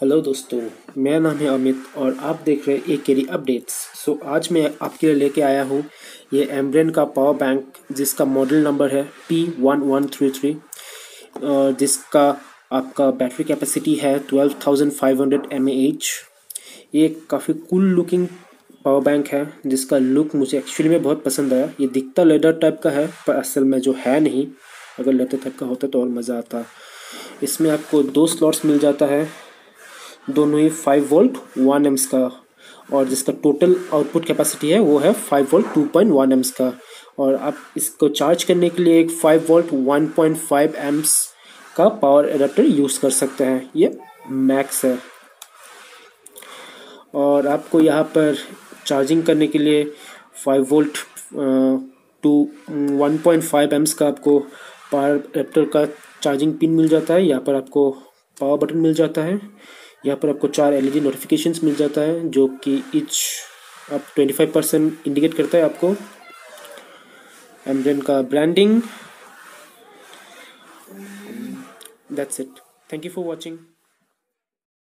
Hello दोस्तों, मेरा नाम है अमित और आप देख रहे हैं ए केरी अपडेट्स सो आज मैं आपके लिए लेके आया हूँ ये एम्ब्रेन का पावर बैंक जिसका मॉडल नंबर है P one one three three जिसका आपका बैटरी कैपेसिटी है twelve thousand five hundred M H ये काफ़ी कूल लुकिंग पावर बैंक है, जिसका लुक मुझे एक्चुअली में बहुत पसंद आया। ये दिखता लेदर टाइप का है, पर असल में जो है नहीं। अगर लेदर टाइप का होता तो और मज़ा आता। इसमें आपको दो स्लॉट्स मिल जाता है। दोनों ही फाइव वोल्ट वन एम्स का। और जिसका टोटल आउटपुट कैपेसिटी है, वो है five volt two point one amps का। और आप इसको चार्ज करने के लिए एक five volt one point five amps का पावर एडाप्टर यूज़ कर सकते हैं। ये मैक्स है। और आपको यहाँ पर चार्जिंग करने के लिए five volt two one point five amps का आपको पावर एडाप्टर का चार्जिंग पिन मिल जाता है। यहाँ पर आपको पावर बटन मिल जाता है। यहाँ पर आपको चार एलईडी नोटिफिकेशंस मिल जाता है, जो कि इच आप ट्वेंटी फाइव परसेंट इंडिकेट करता है आपको। एमरेन का branding that's it thank you for watching